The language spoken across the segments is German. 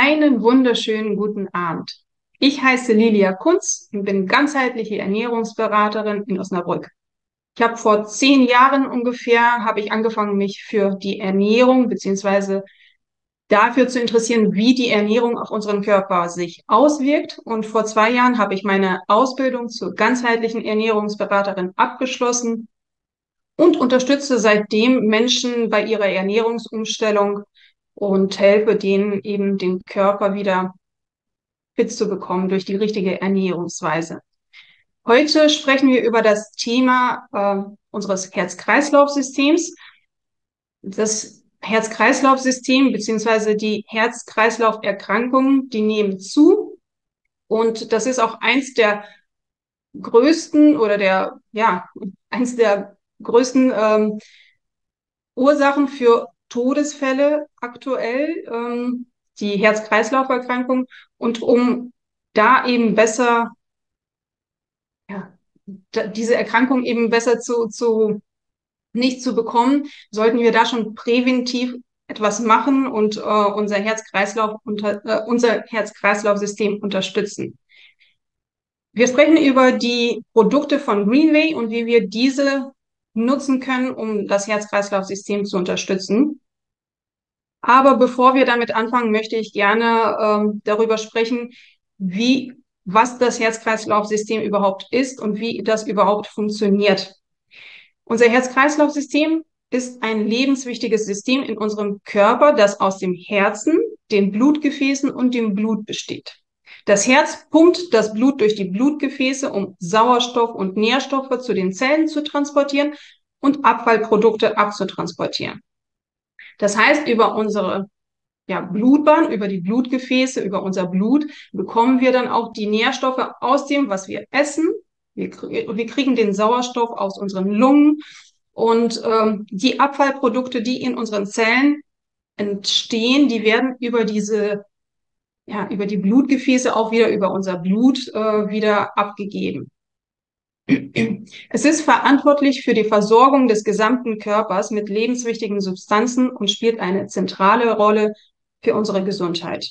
Einen wunderschönen guten Abend. Ich heiße Lilia Kunz und bin ganzheitliche Ernährungsberaterin in Osnabrück. Ich habe vor zehn Jahren ungefähr habe ich angefangen, mich für die Ernährung beziehungsweise dafür zu interessieren, wie die Ernährung auf unseren Körper sich auswirkt. Und vor zwei Jahren habe ich meine Ausbildung zur ganzheitlichen Ernährungsberaterin abgeschlossen und unterstütze seitdem Menschen bei ihrer Ernährungsumstellung und helfe denen eben den Körper wieder fit zu bekommen durch die richtige Ernährungsweise. Heute sprechen wir über das Thema äh, unseres Herz-Kreislauf-Systems. Das Herz-Kreislauf-System beziehungsweise die Herz-Kreislauf-Erkrankungen, die nehmen zu. Und das ist auch eins der größten oder der, ja, eins der größten ähm, Ursachen für Todesfälle aktuell, ähm, die Herz-Kreislauf-Erkrankung. Und um da eben besser, ja, diese Erkrankung eben besser zu, zu nicht zu bekommen, sollten wir da schon präventiv etwas machen und äh, unser Herz-Kreislauf unter, äh, unser Herz-Kreislauf-System unterstützen. Wir sprechen über die Produkte von Greenway und wie wir diese nutzen können, um das Herz-Kreislauf-System zu unterstützen. Aber bevor wir damit anfangen, möchte ich gerne ähm, darüber sprechen, wie, was das Herz-Kreislauf-System überhaupt ist und wie das überhaupt funktioniert. Unser Herz-Kreislauf-System ist ein lebenswichtiges System in unserem Körper, das aus dem Herzen, den Blutgefäßen und dem Blut besteht. Das Herz pumpt das Blut durch die Blutgefäße, um Sauerstoff und Nährstoffe zu den Zellen zu transportieren und Abfallprodukte abzutransportieren. Das heißt, über unsere ja, Blutbahn, über die Blutgefäße, über unser Blut bekommen wir dann auch die Nährstoffe aus dem, was wir essen. Wir, wir kriegen den Sauerstoff aus unseren Lungen und ähm, die Abfallprodukte, die in unseren Zellen entstehen, die werden über diese ja, über die Blutgefäße auch wieder über unser Blut äh, wieder abgegeben. Es ist verantwortlich für die Versorgung des gesamten Körpers mit lebenswichtigen Substanzen und spielt eine zentrale Rolle für unsere Gesundheit.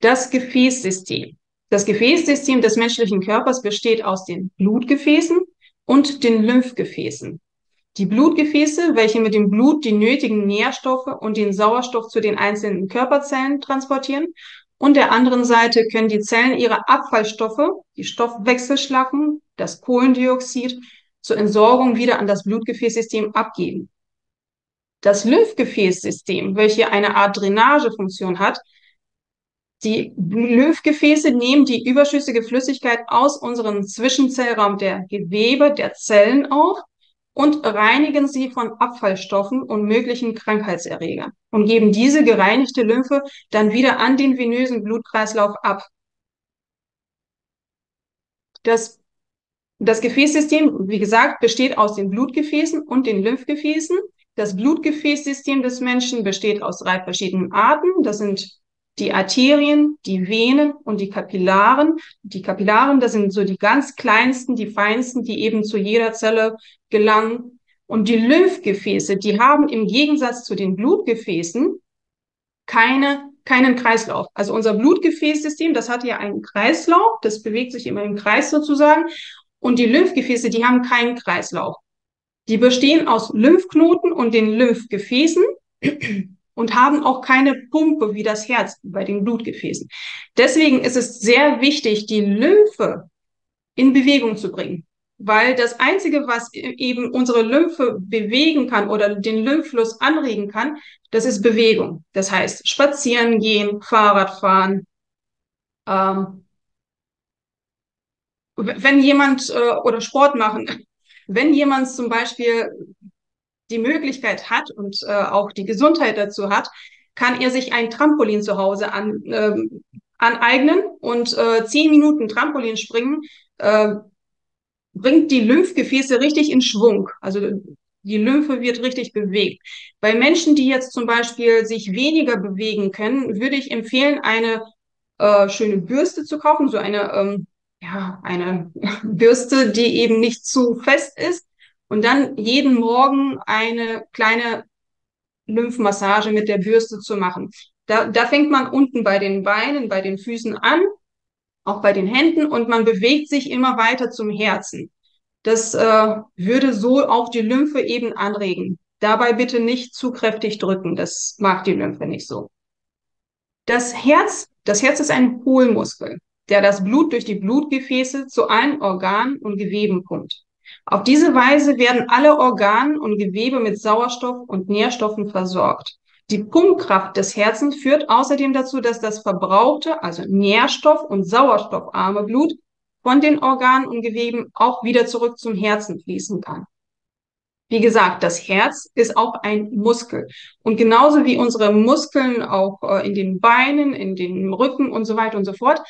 Das Gefäßsystem. Das Gefäßsystem des menschlichen Körpers besteht aus den Blutgefäßen und den Lymphgefäßen. Die Blutgefäße, welche mit dem Blut die nötigen Nährstoffe und den Sauerstoff zu den einzelnen Körperzellen transportieren. Und der anderen Seite können die Zellen ihre Abfallstoffe, die Stoffwechselschlacken, das Kohlendioxid zur Entsorgung wieder an das Blutgefäßsystem abgeben. Das Lymphgefäßsystem, welche eine Art Drainagefunktion hat, die Lymphgefäße nehmen die überschüssige Flüssigkeit aus unserem Zwischenzellraum der Gewebe, der Zellen auf und reinigen sie von Abfallstoffen und möglichen Krankheitserregern und geben diese gereinigte Lymphe dann wieder an den venösen Blutkreislauf ab. Das, das Gefäßsystem, wie gesagt, besteht aus den Blutgefäßen und den Lymphgefäßen. Das Blutgefäßsystem des Menschen besteht aus drei verschiedenen Arten. Das sind die Arterien, die Venen und die Kapillaren. Die Kapillaren, das sind so die ganz kleinsten, die feinsten, die eben zu jeder Zelle gelangen. Und die Lymphgefäße, die haben im Gegensatz zu den Blutgefäßen keine, keinen Kreislauf. Also unser Blutgefäßsystem, das hat ja einen Kreislauf, das bewegt sich immer im Kreis sozusagen. Und die Lymphgefäße, die haben keinen Kreislauf. Die bestehen aus Lymphknoten und den Lymphgefäßen und haben auch keine Pumpe wie das Herz bei den Blutgefäßen. Deswegen ist es sehr wichtig, die Lymphe in Bewegung zu bringen, weil das Einzige, was e-, eben unsere Lymphe bewegen kann oder den Lymphfluss anregen kann, das ist Bewegung. Das heißt, spazieren gehen, Fahrrad fahren. Ähm, wenn jemand äh, oder Sport machen, wenn jemand zum Beispiel die Möglichkeit hat und äh, auch die Gesundheit dazu hat, kann er sich ein Trampolin zu Hause an, äh, aneignen und äh, zehn Minuten Trampolin springen äh, bringt die Lymphgefäße richtig in Schwung. Also die Lymphe wird richtig bewegt. Bei Menschen, die jetzt zum Beispiel sich weniger bewegen können, würde ich empfehlen, eine äh, schöne Bürste zu kaufen, so eine ähm, ja eine Bürste, die eben nicht zu fest ist und dann jeden Morgen eine kleine Lymphmassage mit der Bürste zu machen. Da, da fängt man unten bei den Beinen, bei den Füßen an, auch bei den Händen und man bewegt sich immer weiter zum Herzen. Das äh, würde so auch die Lymphe eben anregen. Dabei bitte nicht zu kräftig drücken, das mag die Lymphe nicht so. Das Herz, das Herz ist ein Hohlmuskel, der das Blut durch die Blutgefäße zu allen Organen und Geweben pumpt. Auf diese Weise werden alle Organe und Gewebe mit Sauerstoff und Nährstoffen versorgt. Die Pumpkraft des Herzens führt außerdem dazu, dass das verbrauchte, also nährstoff- und sauerstoffarme Blut von den Organen und Geweben auch wieder zurück zum Herzen fließen kann. Wie gesagt, das Herz ist auch ein Muskel. Und genauso wie unsere Muskeln auch äh, in den Beinen, in den Rücken und so weiter und so fort,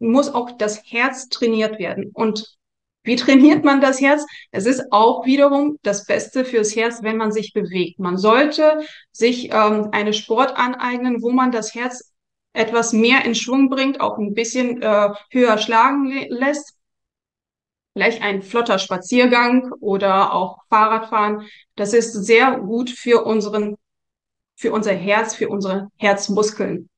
muss auch das Herz trainiert werden. Und wie trainiert man das Herz? Es ist auch wiederum das Beste fürs Herz, wenn man sich bewegt. Man sollte sich ähm, eine Sport aneignen, wo man das Herz etwas mehr in Schwung bringt, auch ein bisschen äh, höher schlagen lässt. Vielleicht ein flotter Spaziergang oder auch Fahrradfahren. Das ist sehr gut für unseren, für unser Herz, für unsere Herzmuskeln.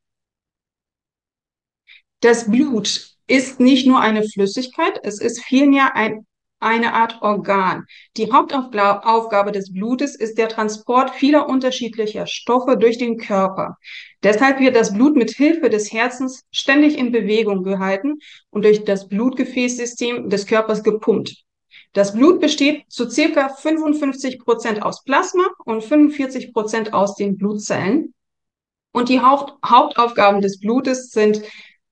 Das Blut ist nicht nur eine Flüssigkeit, es ist vielmehr ein eine Art Organ. Die Hauptaufgabe des Blutes ist der Transport vieler unterschiedlicher Stoffe durch den Körper. Deshalb wird das Blut mit Hilfe des Herzens ständig in Bewegung gehalten und durch das Blutgefäßsystem des Körpers gepumpt. Das Blut besteht zu circa 55 Prozent aus Plasma und 45 Prozent aus den Blutzellen. Und die Haupt Hauptaufgaben des Blutes sind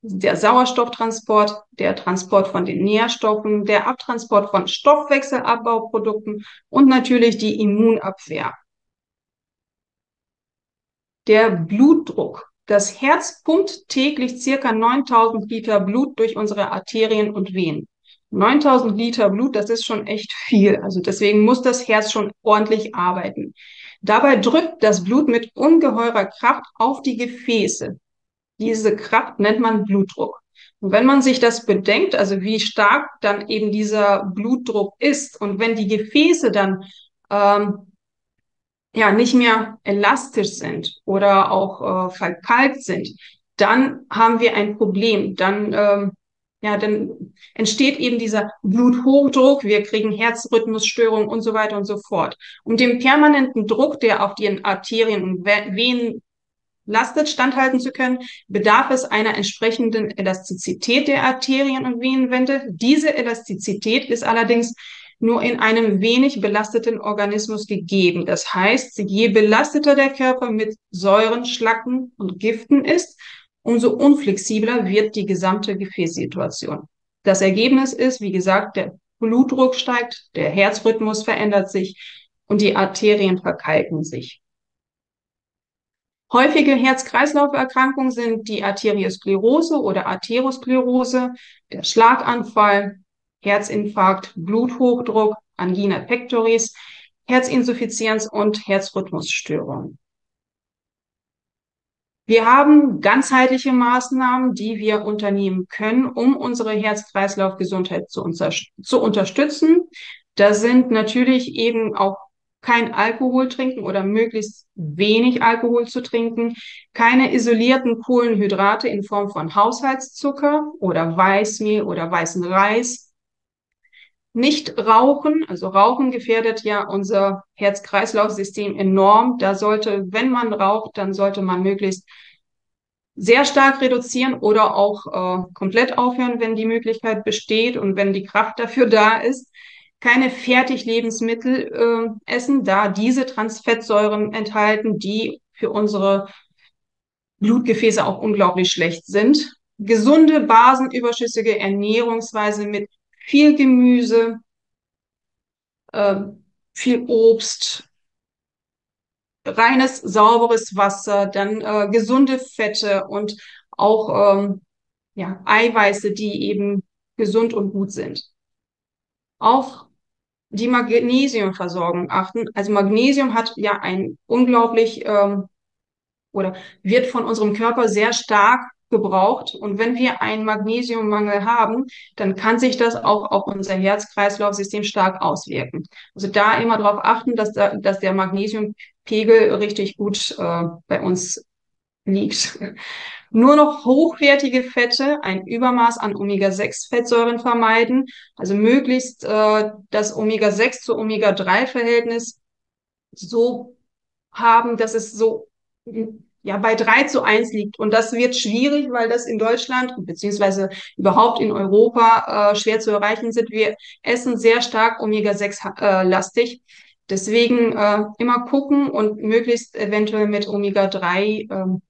der Sauerstofftransport, der Transport von den Nährstoffen, der Abtransport von Stoffwechselabbauprodukten und natürlich die Immunabwehr. Der Blutdruck. Das Herz pumpt täglich circa 9000 Liter Blut durch unsere Arterien und Venen. 9000 Liter Blut, das ist schon echt viel. Also deswegen muss das Herz schon ordentlich arbeiten. Dabei drückt das Blut mit ungeheurer Kraft auf die Gefäße. Diese Kraft nennt man Blutdruck. Und wenn man sich das bedenkt, also wie stark dann eben dieser Blutdruck ist und wenn die Gefäße dann ähm, ja nicht mehr elastisch sind oder auch äh, verkalkt sind, dann haben wir ein Problem. Dann ähm, ja, dann entsteht eben dieser Bluthochdruck, wir kriegen Herzrhythmusstörungen und so weiter und so fort. Um dem permanenten Druck, der auf die Arterien und Venen lastet, standhalten zu können, bedarf es einer entsprechenden Elastizität der Arterien und Venenwände. Diese Elastizität ist allerdings nur in einem wenig belasteten Organismus gegeben. Das heißt, je belasteter der Körper mit Säuren, Schlacken und Giften ist, umso unflexibler wird die gesamte Gefäßsituation. Das Ergebnis ist, wie gesagt, der Blutdruck steigt, der Herzrhythmus verändert sich und die Arterien verkalken sich. Häufige Herz-Kreislauf-Erkrankungen sind die Arteriosklerose oder Atherosklerose, der Schlaganfall, Herzinfarkt, Bluthochdruck, Angina pectoris, Herzinsuffizienz und Herzrhythmusstörungen. Wir haben ganzheitliche Maßnahmen, die wir unternehmen können, um unsere Herz-Kreislauf-Gesundheit zu, unter zu unterstützen. Da sind natürlich eben auch kein Alkohol trinken oder möglichst wenig Alkohol zu trinken, keine isolierten Kohlenhydrate in Form von Haushaltszucker oder Weißmehl oder weißen Reis, nicht rauchen, also Rauchen gefährdet ja unser Herz-Kreislauf-System enorm. Da sollte, wenn man raucht, dann sollte man möglichst sehr stark reduzieren oder auch äh, komplett aufhören, wenn die Möglichkeit besteht und wenn die Kraft dafür da ist keine Fertiglebensmittel äh, essen, da diese Transfettsäuren enthalten, die für unsere Blutgefäße auch unglaublich schlecht sind. Gesunde, basenüberschüssige Ernährungsweise mit viel Gemüse, äh, viel Obst, reines, sauberes Wasser, dann äh, gesunde Fette und auch ähm, ja, Eiweiße, die eben gesund und gut sind. Auch die Magnesiumversorgung achten. Also Magnesium hat ja ein unglaublich ähm, oder wird von unserem Körper sehr stark gebraucht. Und wenn wir einen Magnesiummangel haben, dann kann sich das auch auf unser Herz-Kreislauf-System stark auswirken. Also da immer darauf achten, dass, da, dass der Magnesiumpegel Pegel richtig gut äh, bei uns liegt. Nur noch hochwertige Fette, ein Übermaß an Omega-6-Fettsäuren vermeiden, also möglichst äh, das Omega-6 zu Omega-3-Verhältnis so haben, dass es so ja bei drei zu eins liegt. Und das wird schwierig, weil das in Deutschland beziehungsweise überhaupt in Europa äh, schwer zu erreichen sind. Wir essen sehr stark Omega-6-lastig. Äh, Deswegen äh, immer gucken und möglichst eventuell mit Omega-3 ähm,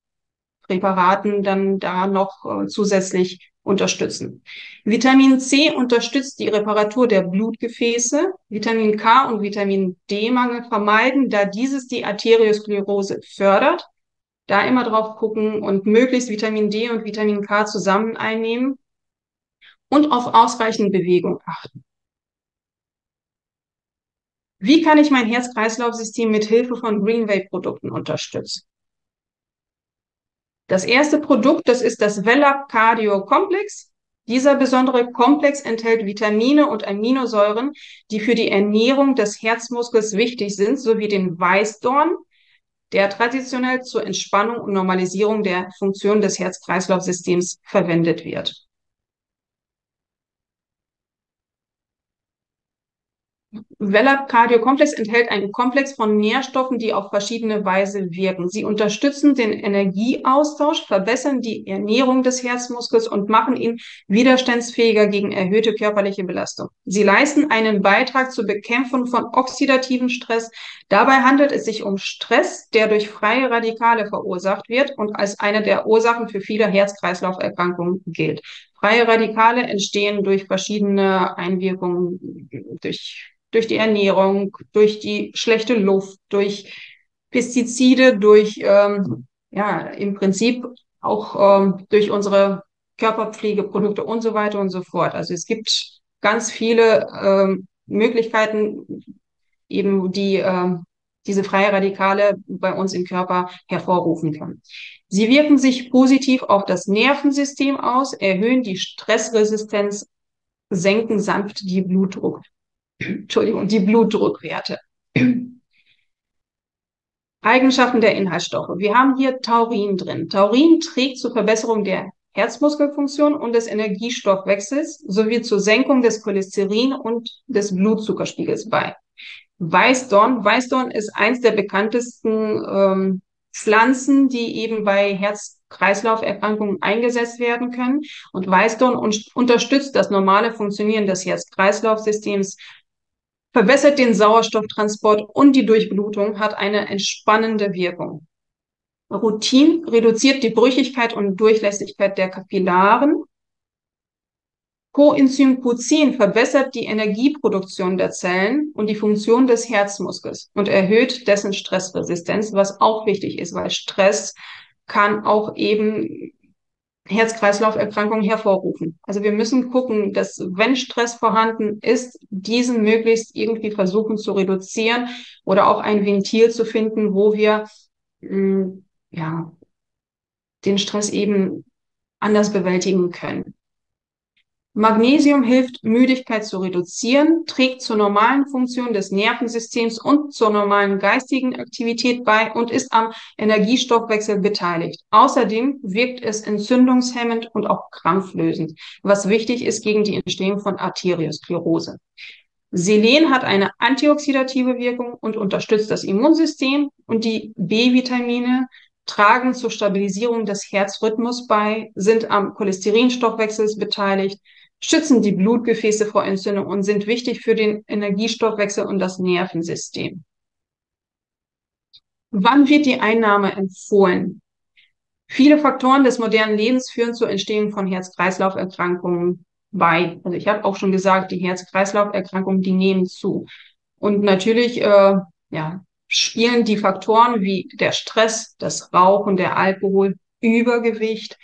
Präparaten dann da noch äh, zusätzlich unterstützen. Vitamin C unterstützt die Reparatur der Blutgefäße, Vitamin K und Vitamin D-Mangel vermeiden, da dieses die Arteriosklerose fördert. Da immer drauf gucken und möglichst Vitamin D und Vitamin K zusammen einnehmen und auf ausreichende Bewegung achten. Wie kann ich mein Herz-Kreislauf-System mit Hilfe von Greenway-Produkten unterstützen? Das erste Produkt, das ist das Velab Cardio Komplex. Dieser besondere Komplex enthält Vitamine und Aminosäuren, die für die Ernährung des Herzmuskels wichtig sind, sowie den Weißdorn, der traditionell zur Entspannung und Normalisierung der Funktion des Herz-Kreislauf-Systems verwendet wird. Velab Cardio Komplex enthält einen Komplex von Nährstoffen, die auf verschiedene Weise wirken. Sie unterstützen den Energieaustausch, verbessern die Ernährung des Herzmuskels und machen ihn widerstandsfähiger gegen erhöhte körperliche Belastung. Sie leisten einen Beitrag zur Bekämpfung von oxidativen Stress. Dabei handelt es sich um Stress, der durch freie Radikale verursacht wird und als eine der Ursachen für viele Herz-Kreislauf-Erkrankungen gilt. Freie Radikale entstehen durch verschiedene Einwirkungen, durch, durch die Ernährung, durch die schlechte Luft, durch Pestizide, durch, ähm, ja, im Prinzip auch ähm, durch unsere Körperpflegeprodukte und so weiter und so fort. Also es gibt ganz viele ähm, Möglichkeiten, eben die ähm, diese freie Radikale bei uns im Körper hervorrufen können. Sie wirken sich positiv auf das Nervensystem aus, erhöhen die Stressresistenz, senken sanft die Blutdruck, Entschuldigung, die Blutdruckwerte. Eigenschaften der Inhaltsstoffe. Wir haben hier Taurin drin. Taurin trägt zur Verbesserung der Herzmuskelfunktion und des Energiestoffwechsels sowie zur Senkung des Cholesterin und des Blutzuckerspiegels bei. Weißdorn. Weißdorn ist eins der bekanntesten ähm, Pflanzen, die eben bei Herz-Kreislauf-Erkrankungen eingesetzt werden können. Und Weißdorn un unterstützt das normale Funktionieren des Herz-Kreislauf-Systems, verbessert den Sauerstofftransport und die Durchblutung, hat eine entspannende Wirkung. Rutin reduziert die Brüchigkeit und Durchlässigkeit der Kapillaren Coenzym Q10 verbessert die Energieproduktion der Zellen und die Funktion des Herzmuskels und erhöht dessen Stressresistenz, was auch wichtig ist, weil Stress kann auch eben Herz-Kreislauf-Erkrankungen hervorrufen. Also wir müssen gucken, dass wenn Stress vorhanden ist, diesen möglichst irgendwie versuchen zu reduzieren oder auch ein Ventil zu finden, wo wir mh, mm, ja den Stress eben anders bewältigen können. Magnesium hilft, Müdigkeit zu reduzieren, trägt zur normalen Funktion des Nervensystems und zur normalen geistigen Aktivität bei und ist am Energiestoffwechsel beteiligt. Außerdem wirkt es entzündungshemmend und auch krampflösend, was wichtig ist gegen die Entstehung von Arteriosklerose. Selen hat eine antioxidative Wirkung und unterstützt das Immunsystem und die B-Vitamine tragen zur Stabilisierung des Herzrhythmus bei, sind am Cholesterinstoffwechsel beteiligt, schützen die Blutgefäße vor Entzündung und sind wichtig für den Energiestoffwechsel und das Nervensystem. Wann wird die Einnahme empfohlen? Viele Faktoren des modernen Lebens führen zur Entstehung von Herz-Kreislauf-Erkrankungen bei. Also ich habe auch schon gesagt, die Herz-Kreislauf-Erkrankungen, die nehmen zu. Und natürlich äh, ja, spielen die Faktoren wie der Stress, das Rauchen, der Alkohol, Übergewicht,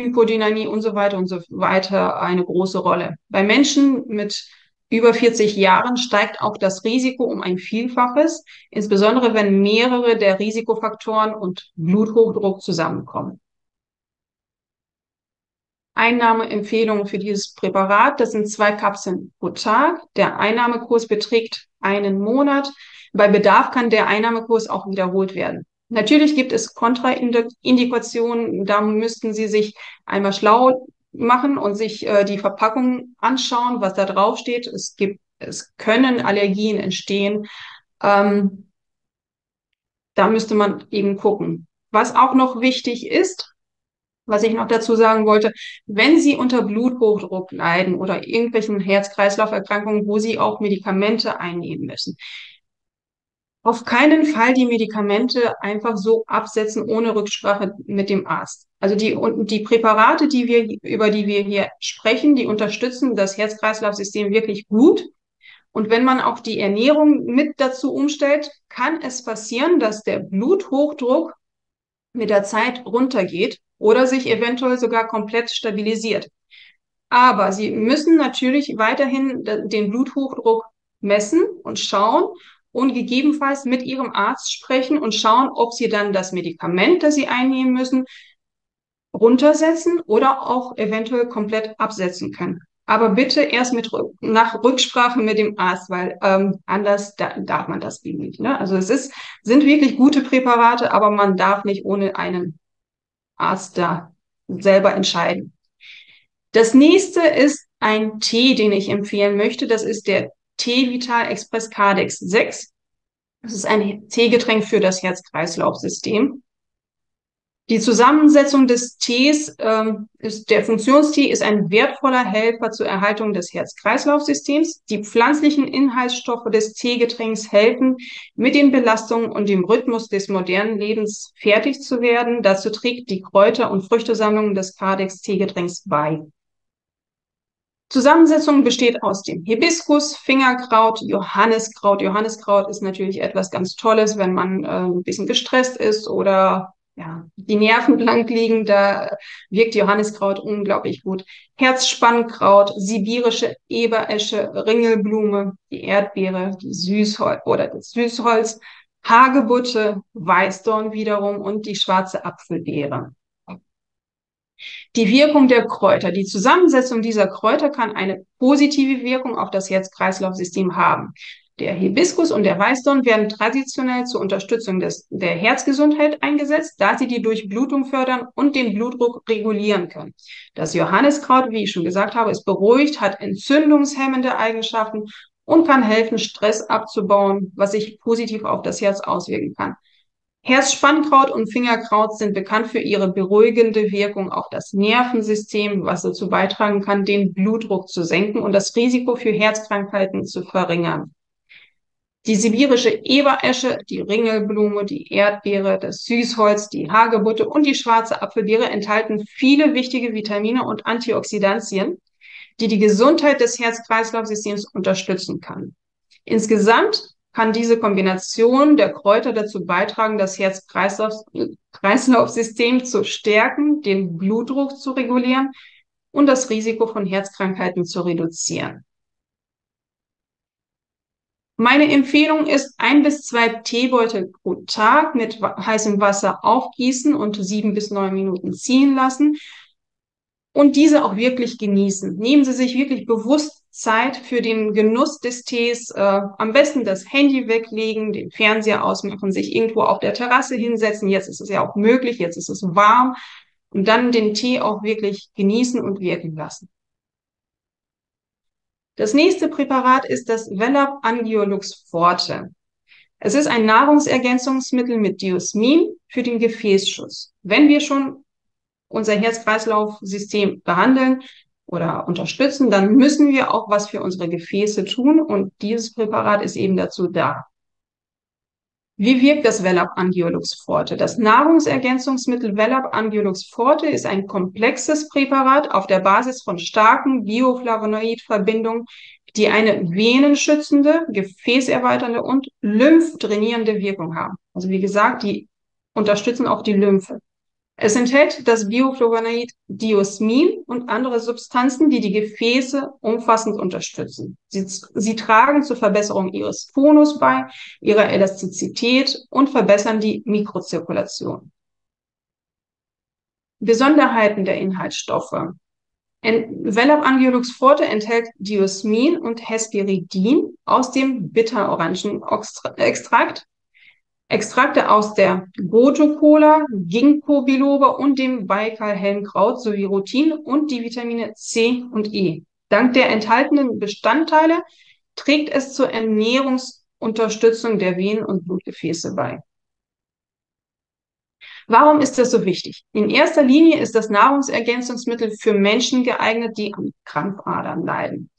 Hypodynamie und so weiter und so weiter eine große Rolle. Bei Menschen mit über 40 Jahren steigt auch das Risiko um ein Vielfaches, insbesondere wenn mehrere der Risikofaktoren und Bluthochdruck zusammenkommen. Einnahmeempfehlungen für dieses Präparat. Das sind zwei Kapseln pro Tag. Der Einnahmekurs beträgt einen Monat. Bei Bedarf kann der Einnahmekurs auch wiederholt werden. Natürlich gibt es Kontraindikationen. Da müssten Sie sich einmal schlau machen und sich äh, die Verpackung anschauen, was da drauf steht. Es gibt, es können Allergien entstehen. Ähm, da müsste man eben gucken. Was auch noch wichtig ist, was ich noch dazu sagen wollte, wenn Sie unter Bluthochdruck leiden oder irgendwelchen Herz-Kreislauf-Erkrankungen, wo Sie auch Medikamente einnehmen müssen, auf keinen Fall die Medikamente einfach so absetzen ohne Rücksprache mit dem Arzt. Also die, die Präparate, die wir, über die wir hier sprechen, die unterstützen das Herz-Kreislauf-System wirklich gut. Und wenn man auch die Ernährung mit dazu umstellt, kann es passieren, dass der Bluthochdruck mit der Zeit runtergeht oder sich eventuell sogar komplett stabilisiert. Aber Sie müssen natürlich weiterhin den Bluthochdruck messen und schauen und gegebenenfalls mit Ihrem Arzt sprechen und schauen, ob Sie dann das Medikament, das Sie einnehmen müssen, runtersetzen oder auch eventuell komplett absetzen können. Aber bitte erst mit nach Rücksprache mit dem Arzt, weil ähm, anders da, darf man das eben nicht. Ne? Also es ist, sind wirklich gute Präparate, aber man darf nicht ohne einen Arzt da selber entscheiden. Das nächste ist ein Tee, den ich empfehlen möchte. Das ist der Tee Vital Express Cardex 6. Das ist ein Teegetränk für das Herz-Kreislauf-System. Die Zusammensetzung des Tees ähm, ist, der Funktionstee ist ein wertvoller Helfer zur Erhaltung des Herz-Kreislauf-Systems. Die pflanzlichen Inhaltsstoffe des Teegetränks helfen, mit den Belastungen und dem Rhythmus des modernen Lebens fertig zu werden. Dazu trägt die Kräuter- und Früchtesammlung des Cardex-Teegetränks bei. Zusammensetzung besteht aus dem Hibiskus, Fingerkraut, Johanniskraut. Johanniskraut ist natürlich etwas ganz Tolles, wenn man äh, ein bisschen gestresst ist oder ja, die Nerven blank liegen, da wirkt Johanniskraut unglaublich gut. Herzspannkraut, sibirische Eberesche, Ringelblume, die Erdbeere, die Süßholz oder das Süßholz, Hagebutte, Weißdorn wiederum und die schwarze Apfelbeere. Die Wirkung der Kräuter. Die Zusammensetzung dieser Kräuter kann eine positive Wirkung auf das Herz-Kreislauf-System haben. Der Hibiskus und der Weißdorn werden traditionell zur Unterstützung des, der Herzgesundheit eingesetzt, da sie die Durchblutung fördern und den Blutdruck regulieren können. Das Johanniskraut, wie ich schon gesagt habe, ist beruhigt, hat entzündungshemmende Eigenschaften und kann helfen, Stress abzubauen, was sich positiv auf das Herz auswirken kann. Herzspannkraut und Fingerkraut sind bekannt für ihre beruhigende Wirkung auf das Nervensystem, was dazu beitragen kann, den Blutdruck zu senken und das Risiko für Herzkrankheiten zu verringern. Die sibirische Eberesche, die Ringelblume, die Erdbeere, das Süßholz, die Hagebutte und die schwarze Apfelbeere enthalten viele wichtige Vitamine und Antioxidantien, die die Gesundheit des Herz-Kreislauf-Systems unterstützen kann. Insgesamt kann diese Kombination der Kräuter dazu beitragen, das Herz-Kreislauf-System zu stärken, den Blutdruck zu regulieren und das Risiko von Herzkrankheiten zu reduzieren. Meine Empfehlung ist, ein bis zwei Teebeutel pro Tag mit heißem Wasser aufgießen und sieben bis neun Minuten ziehen lassen und diese auch wirklich genießen. Nehmen Sie sich wirklich bewusst Zeit für den Genuss des Tees. Äh, am besten das Handy weglegen, den Fernseher ausmachen, sich irgendwo auf der Terrasse hinsetzen. Jetzt ist es ja auch möglich, jetzt ist es warm. Und dann den Tee auch wirklich genießen und wirken lassen. Das nächste Präparat ist das Velab Angiolux Forte. Es ist ein Nahrungsergänzungsmittel mit Diosmin für den Gefäßschutz. Wenn wir schon unser Herz-Kreislauf-System behandeln oder unterstützen, dann müssen wir auch was für unsere Gefäße tun und dieses Präparat ist eben dazu da. Wie wirkt das Velab Angiolux Forte? Das Nahrungsergänzungsmittel Velab Angiolux Forte ist ein komplexes Präparat auf der Basis von starken Bioflavonoid-Verbindungen, die eine venenschützende, gefäßerweiternde und lymphdrainierende Wirkung haben. Also wie gesagt, die unterstützen auch die Lymphe. Es enthält das Bioflavonoid Diosmin und andere Substanzen, die die Gefäße umfassend unterstützen. Sie, sie tragen zur Verbesserung ihres Tonus bei, ihrer Elastizität und verbessern die Mikrozirkulation. Besonderheiten der Inhaltsstoffe. Envelop Angiolux Forte enthält Diosmin und Hesperidin aus dem Bitterorangenextrakt, Extrakte aus der Goto-Cola, Ginkgo-Biloba und dem Baikal-Helmkraut sowie Rutin und die Vitamine C und E. Dank der enthaltenen Bestandteile trägt es zur Ernährungsunterstützung der Venen und Blutgefäße bei. Warum ist das so wichtig? In erster Linie ist das Nahrungsergänzungsmittel für Menschen geeignet, die an Krampfadern leiden.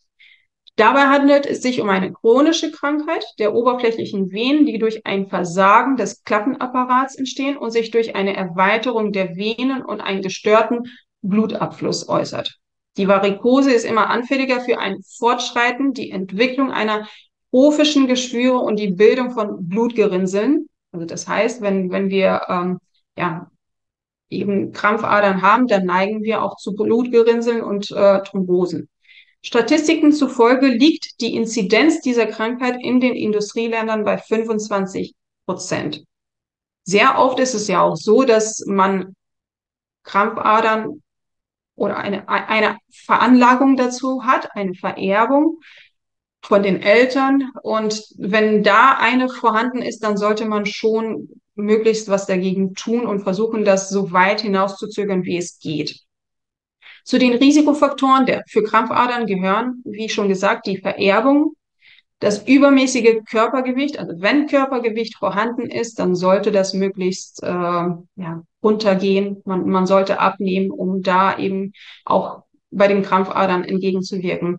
Dabei handelt es sich um eine chronische Krankheit der oberflächlichen Venen, die durch ein Versagen des Klappenapparats entstehen und sich durch eine Erweiterung der Venen und einen gestörten Blutabfluss äußert. Die Varikose ist immer anfälliger für ein Fortschreiten, die Entwicklung einer trophischen Geschwüre und die Bildung von Blutgerinnseln. Also das heißt, wenn, wenn wir ähm, ja, eben Krampfadern haben, dann neigen wir auch zu Blutgerinnseln und äh, Thrombosen. Statistiken zufolge liegt die Inzidenz dieser Krankheit in den Industrieländern bei 25 Prozent. Sehr oft ist es ja auch so, dass man Krampfadern oder eine, eine Veranlagung dazu hat, eine Vererbung von den Eltern. Und wenn da eine vorhanden ist, dann sollte man schon möglichst was dagegen tun und versuchen, das so weit hinauszuzögern, wie es geht. Zu den Risikofaktoren der, für Krampfadern gehören, wie schon gesagt, die Vererbung, das übermäßige Körpergewicht. Also wenn Körpergewicht vorhanden ist, dann sollte das möglichst äh, ja, runtergehen. Man, man sollte abnehmen, um da eben auch bei den Krampfadern entgegenzuwirken.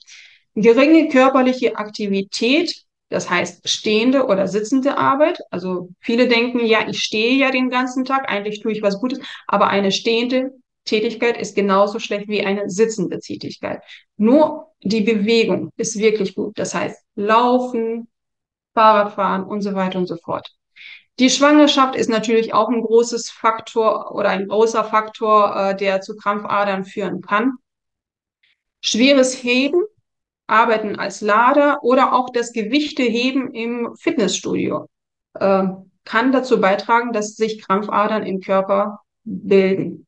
Geringe körperliche Aktivität das heißt, stehende oder sitzende Arbeit. Also viele denken, ja, ich stehe ja den ganzen Tag, eigentlich tue ich was Gutes, aber eine stehende Tätigkeit ist genauso schlecht wie eine sitzende Tätigkeit. Nur die Bewegung ist wirklich gut. Das heißt, laufen, Fahrradfahren und so weiter und so fort. Die Schwangerschaft ist natürlich auch ein großes Faktor oder ein großer Faktor, äh, der zu Krampfadern führen kann. Schweres Heben Arbeiten als Lader oder auch das Gewichteheben im Fitnessstudio äh, kann dazu beitragen, dass sich Krampfadern im Körper bilden.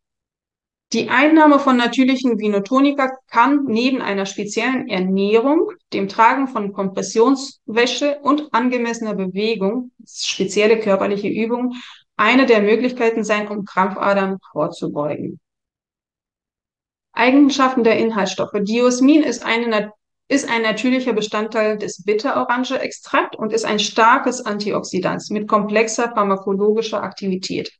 Die Einnahme von natürlichen Vinotonika kann neben einer speziellen Ernährung, dem Tragen von Kompressionswäsche und angemessener Bewegung, spezielle körperliche Übungen, eine der Möglichkeiten sein, um Krampfadern vorzubeugen. Eigenschaften der Inhaltsstoffe. Diosmin ist eine ist ein natürlicher Bestandteil des Bitterorange-Extrakt und ist ein starkes Antioxidant mit komplexer pharmakologischer Aktivität.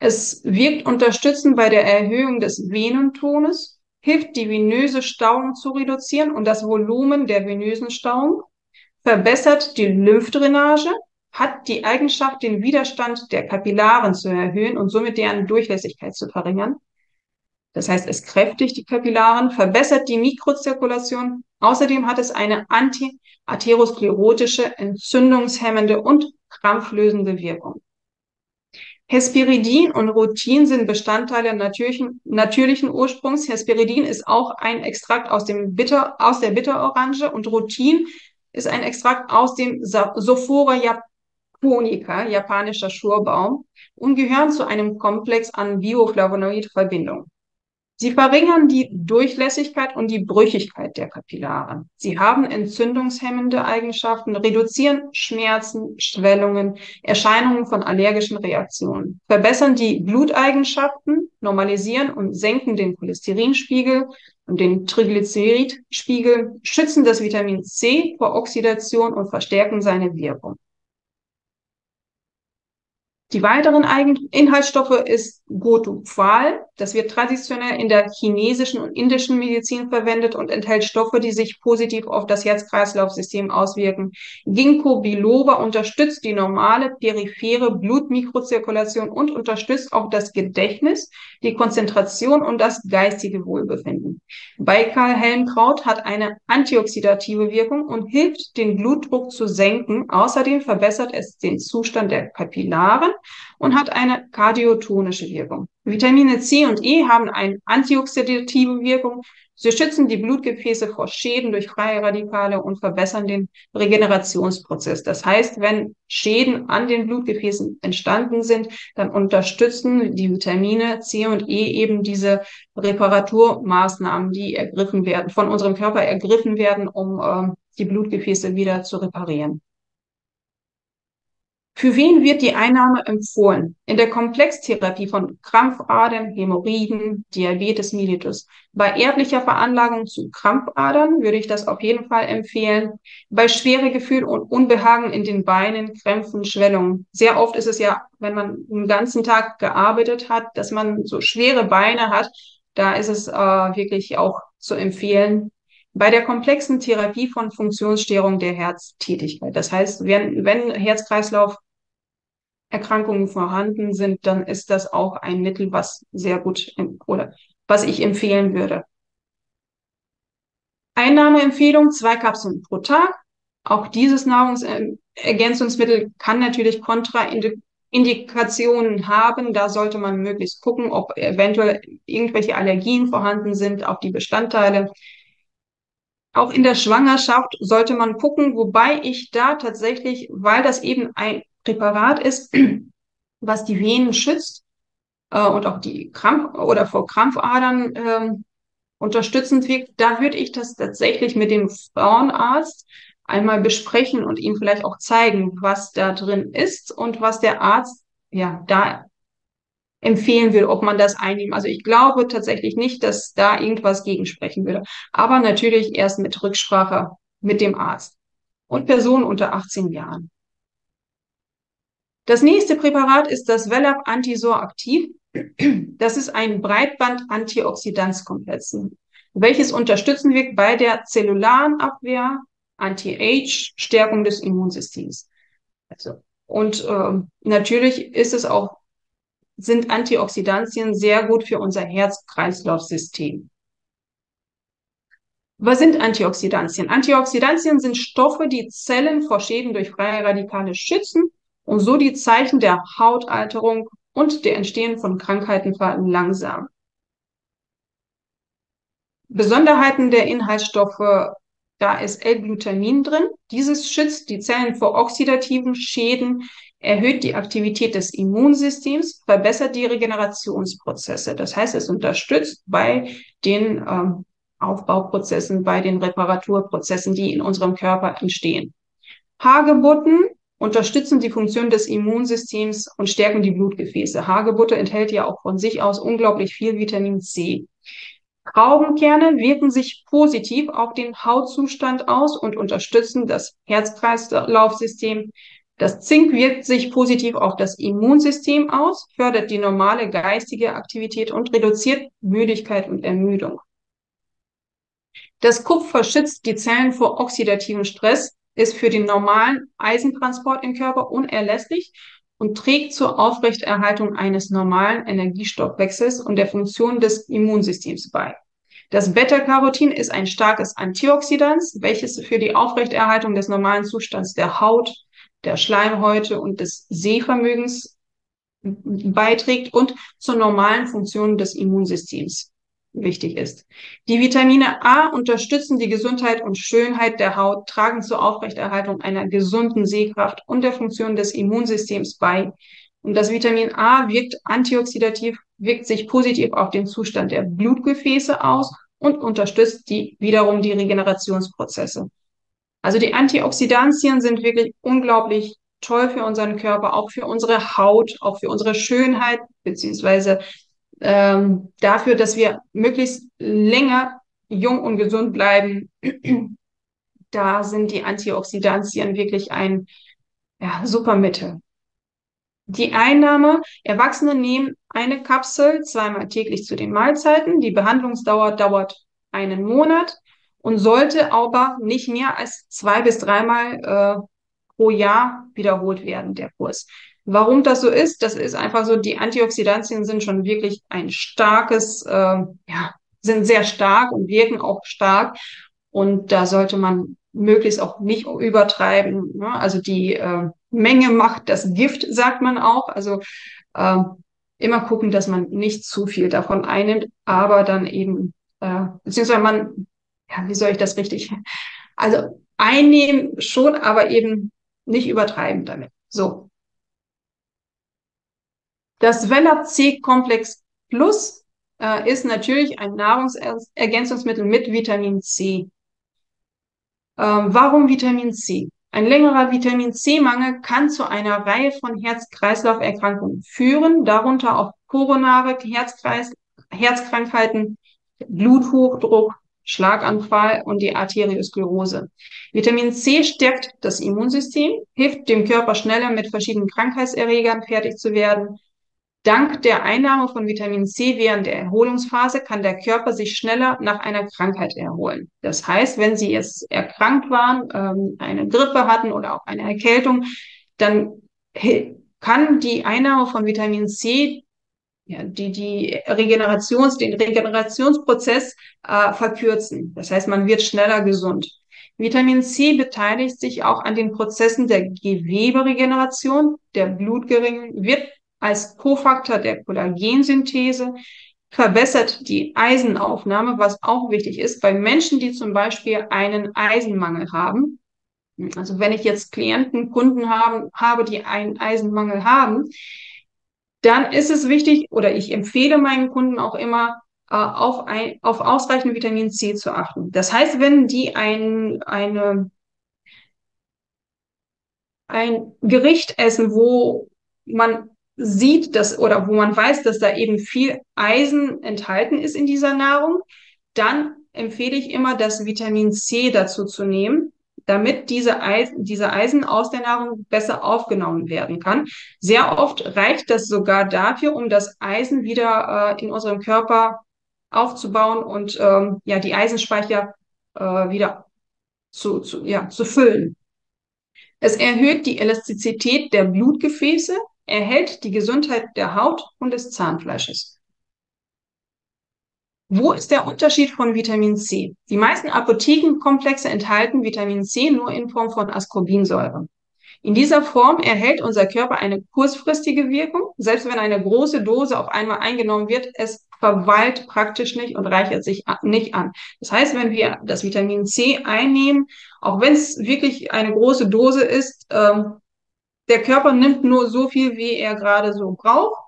Es wirkt unterstützend bei der Erhöhung des Venentones, hilft die venöse Stauung zu reduzieren und das Volumen der venösen Stauung, verbessert die Lymphdrainage, hat die Eigenschaft, den Widerstand der Kapillaren zu erhöhen und somit deren Durchlässigkeit zu verringern. Das heißt, es kräftigt die Kapillaren, verbessert die Mikrozirkulation. Außerdem hat es eine antiatherosklerotische, entzündungshemmende und krampflösende Wirkung. Hesperidin und Rutin sind Bestandteile natürlichen, natürlichen Ursprungs. Hesperidin ist auch ein Extrakt aus, dem Bitter, aus der Bitterorange und Rutin ist ein Extrakt aus dem Sophora japonica, japanischer Schurbaum, und gehören zu einem Komplex an Bioflavonoid-Verbindungen. Sie verringern die Durchlässigkeit und die Brüchigkeit der Kapillare. Sie haben entzündungshemmende Eigenschaften, reduzieren Schmerzen, Schwellungen, Erscheinungen von allergischen Reaktionen, verbessern die Bluteigenschaften, normalisieren und senken den Cholesterinspiegel und den Triglyceridspiegel, schützen das Vitamin C vor Oxidation und verstärken seine Wirkung. Die weiteren Eigen Inhaltsstoffe ist Gotu-Pfahl. Das wird traditionell in der chinesischen und indischen Medizin verwendet und enthält Stoffe, die sich positiv auf das Herz-Kreislauf-System auswirken. Ginkgo biloba unterstützt die normale periphere Blutmikrozirkulation und unterstützt auch das Gedächtnis, die Konzentration und das geistige Wohlbefinden. Baikal-Helmkraut hat eine antioxidative Wirkung und hilft, den Blutdruck zu senken. Außerdem verbessert es den Zustand der Kapillaren und hat eine kardiotonische Wirkung. Vitamine C und E haben eine antioxidative Wirkung. Sie schützen die Blutgefäße vor Schäden durch freie Radikale und verbessern den Regenerationsprozess. Das heißt, wenn Schäden an den Blutgefäßen entstanden sind, dann unterstützen die Vitamine C und E eben diese Reparaturmaßnahmen, die ergriffen werden, von unserem Körper ergriffen werden, um äh, die Blutgefäße wieder zu reparieren. Für wen wird die Einnahme empfohlen? In der Komplextherapie von Krampfadern, Hämorrhoiden, Diabetes mellitus. Bei erblicher Veranlagung zu Krampfadern würde ich das auf jeden Fall empfehlen. Bei schwere Gefühl und Unbehagen in den Beinen, Krämpfen, Schwellungen. Sehr oft ist es ja, wenn man den ganzen Tag gearbeitet hat, dass man so schwere Beine hat. Da ist es äh, wirklich auch zu empfehlen, bei der komplexen Therapie von Funktionsstörung der Herztätigkeit. Das heißt, wenn, wenn Herzkreislauf Erkrankungen vorhanden sind, dann ist das auch ein Mittel, was sehr gut oder was ich empfehlen würde. Einnahmeempfehlung, zwei Kapseln pro Tag. Auch dieses Nahrungsergänzungsmittel kann natürlich Kontraindikationen haben. Da sollte man möglichst gucken, ob eventuell irgendwelche Allergien vorhanden sind auf die Bestandteile. Auch in der Schwangerschaft sollte man gucken, wobei ich da tatsächlich, weil das eben ein Präparat ist, was die Venen schützt äh, und auch die Krampf oder vor Krampfadern äh, unterstützend wirkt, da würde ich das tatsächlich mit dem Frauenarzt einmal besprechen und ihm vielleicht auch zeigen, was da drin ist und was der Arzt ja da empfehlen will, ob man das einnehmen. Also ich glaube tatsächlich nicht, dass da irgendwas gegensprechen würde. Aber natürlich erst mit Rücksprache mit dem Arzt und Personen unter 18 Jahren. Das nächste Präparat ist das Velab Antisor Aktiv. Das ist ein Breitband-Antioxidanzkomplex, welches unterstützen wirkt bei der zellularen Abwehr, Anti-Age, Stärkung des Immunsystems. Also, und äh, natürlich ist es auch, sind Antioxidantien sehr gut für unser Herz-Kreislauf-System. Was sind Antioxidantien? Antioxidantien sind Stoffe, die Zellen vor Schäden durch freie Radikale schützen und so die Zeichen der Hautalterung und der Entstehen von Krankheiten verlangsamen. Besonderheiten der Inhaltsstoffe, da ist L-Glutamin drin. Dieses schützt die Zellen vor oxidativen Schäden, erhöht die Aktivität des Immunsystems, verbessert die Regenerationsprozesse. Das heißt, es unterstützt bei den ähm, Aufbauprozessen, bei den Reparaturprozessen, die in unserem Körper entstehen. Hagebutten unterstützen die Funktion des Immunsystems und stärken die Blutgefäße. Hagebutte enthält ja auch von sich aus unglaublich viel Vitamin C. Traubenkerne wirken sich positiv auf den Hautzustand aus und unterstützen das Herzkreislaufsystem. Das Zink wirkt sich positiv auf das Immunsystem aus, fördert die normale geistige Aktivität und reduziert Müdigkeit und Ermüdung. Das Kupfer schützt die Zellen vor oxidativen Stress, ist für den normalen Eisentransport im Körper unerlässlich und trägt zur Aufrechterhaltung eines normalen Energiestoffwechsels und der Funktion des Immunsystems bei. Das Beta-Carotin ist ein starkes Antioxidant, welches für die Aufrechterhaltung des normalen Zustands der Haut, der Schleimhäute und des Sehvermögens beiträgt und zur normalen Funktion des Immunsystems wichtig ist. Die Vitamine A unterstützen die Gesundheit und Schönheit der Haut, tragen zur Aufrechterhaltung einer gesunden Sehkraft und der Funktion des Immunsystems bei. Und das Vitamin A wirkt antioxidativ, wirkt sich positiv auf den Zustand der Blutgefäße aus und unterstützt die, wiederum die Regenerationsprozesse. Also die Antioxidantien sind wirklich unglaublich toll für unseren Körper, auch für unsere Haut, auch für unsere Schönheit, beziehungsweise ähm, dafür, dass wir möglichst länger jung und gesund bleiben. da sind die Antioxidantien wirklich ein ja, super Mittel. Die Einnahme, Erwachsene nehmen eine Kapsel zweimal täglich zu den Mahlzeiten. Die Behandlungsdauer dauert einen Monat und sollte aber nicht mehr als zwei bis dreimal äh, pro Jahr wiederholt werden, der Kurs. Warum das so ist, das ist einfach so, die Antioxidantien sind schon wirklich ein starkes, äh, ja, sind sehr stark und wirken auch stark. Und da sollte man möglichst auch nicht übertreiben. Ne? Also die äh, Menge macht das Gift, sagt man auch. Also äh, immer gucken, dass man nicht zu viel davon einnimmt, aber dann eben, äh, beziehungsweise man, ja, wie soll ich das richtig? Also einnehmen schon, aber eben nicht übertreiben damit. So. Das Velab C-Komplex Plus äh, ist natürlich ein Nahrungsergänzungsmittel mit Vitamin C. Ähm, warum Vitamin C? Ein längerer Vitamin C-Mangel kann zu einer Reihe von Herz-Kreislauf-Erkrankungen führen, darunter auch koronare Herzkreis Herzkrankheiten, Bluthochdruck, Schlaganfall und die Arteriosklerose. Vitamin C stärkt das Immunsystem, hilft dem Körper schneller mit verschiedenen Krankheitserregern fertig zu werden Dank der Einnahme von Vitamin C während der Erholungsphase kann der Körper sich schneller nach einer Krankheit erholen. Das heißt, wenn Sie jetzt erkrankt waren, ähm, eine Grippe hatten oder auch eine Erkältung, dann kann die Einnahme von Vitamin C ja, die, die Regenerations, den Regenerationsprozess äh, verkürzen. Das heißt, man wird schneller gesund. Vitamin C beteiligt sich auch an den Prozessen der Geweberegeneration, der Blutgeringung, wird als Kofaktor der Kollagensynthese, verbessert die Eisenaufnahme, was auch wichtig ist bei Menschen, die zum Beispiel einen Eisenmangel haben. Also wenn ich jetzt Klienten, Kunden haben, habe, die einen Eisenmangel haben, dann ist es wichtig oder ich empfehle meinen Kunden auch immer, äh, auf, ein, auf ausreichend Vitamin C zu achten. Das heißt, wenn die ein, eine, ein Gericht essen, wo man sieht, dass oder wo man weiß, dass da eben viel Eisen enthalten ist in dieser Nahrung, dann empfehle ich immer, das Vitamin C dazu zu nehmen, damit diese Eisen, diese Eisen aus der Nahrung besser aufgenommen werden kann. Sehr oft reicht das sogar dafür, um das Eisen wieder äh, in unserem Körper aufzubauen und ähm, ja die Eisenspeicher äh, wieder zu, zu, ja, zu füllen. Es erhöht die Elastizität der Blutgefäße, erhält die Gesundheit der Haut und des Zahnfleisches. Wo ist der Unterschied von Vitamin C? Die meisten Apothekenkomplexe enthalten Vitamin C nur in Form von Ascorbinsäure. In dieser Form erhält unser Körper eine kurzfristige Wirkung. Selbst wenn eine große Dose auf einmal eingenommen wird, es verweilt praktisch nicht und reichert sich nicht an. Das heißt, wenn wir das Vitamin C einnehmen, auch wenn es wirklich eine große Dose ist, ähm, der Körper nimmt nur so viel, wie er gerade so braucht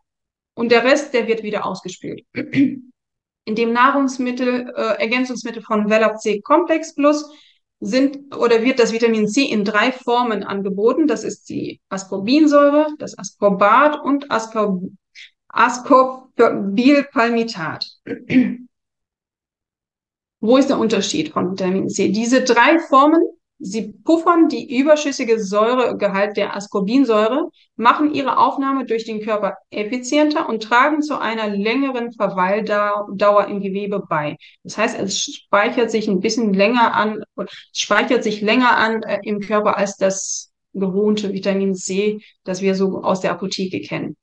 und der Rest, der wird wieder ausgespült. In dem Nahrungsmittel, äh, Ergänzungsmittel von Velab C Complex Plus sind oder wird das Vitamin C in drei Formen angeboten. Das ist die Ascorbinsäure, das Ascorbat und Ascor Ascorbilpalmitat. Wo ist der Unterschied von Vitamin C? Diese drei Formen Sie puffern die überschüssige Säuregehalt der Ascorbinsäure, machen ihre Aufnahme durch den Körper effizienter und tragen zu einer längeren Verweildauer im Gewebe bei. Das heißt, es speichert sich ein bisschen länger an, speichert sich länger an äh, im Körper als das gewohnte Vitamin C, das wir so aus der Apotheke kennen.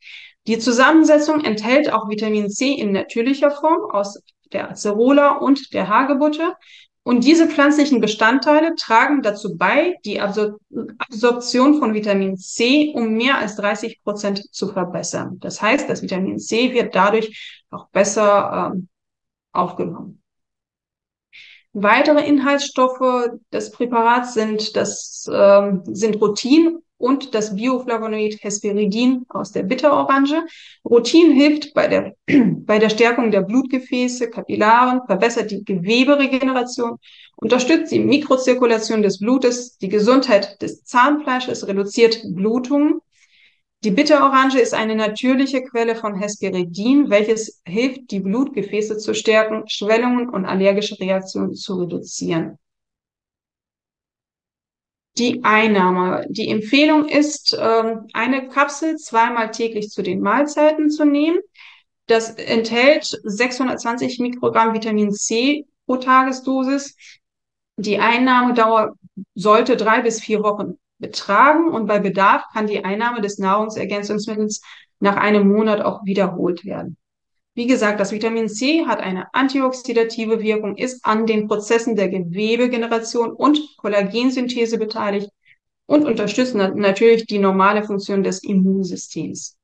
Die Zusammensetzung enthält auch Vitamin C in natürlicher Form aus der Acerola und der Hagebutte und diese pflanzlichen Bestandteile tragen dazu bei, die Absor Absorption von Vitamin C um mehr als 30 Prozent zu verbessern. Das heißt, das Vitamin C wird dadurch auch besser ähm, aufgenommen. Weitere Inhaltsstoffe des Präparats sind, das ähm, sind Rutin und das Bioflavonoid Hesperidin aus der Bitterorange. Rutin hilft bei der, bei der Stärkung der Blutgefäße, Kapillaren, verbessert die Geweberegeneration, unterstützt die Mikrozirkulation des Blutes, die Gesundheit des Zahnfleisches, reduziert Blutungen. Die Bitterorange ist eine natürliche Quelle von Hesperidin, welches hilft, die Blutgefäße zu stärken, Schwellungen und allergische Reaktionen zu reduzieren die Einnahme. Die Empfehlung ist, ähm, eine Kapsel zweimal täglich zu den Mahlzeiten zu nehmen. Das enthält 620 Mikrogramm Vitamin C pro Tagesdosis. Die Einnahmedauer sollte drei bis vier Wochen betragen und bei Bedarf kann die Einnahme des Nahrungsergänzungsmittels nach einem Monat auch wiederholt werden. Wie gesagt, das Vitamin C hat eine antioxidative Wirkung, ist an den Prozessen der Gewebegeneration und Kollagensynthese beteiligt und unterstützt natürlich die normale Funktion des Immunsystems.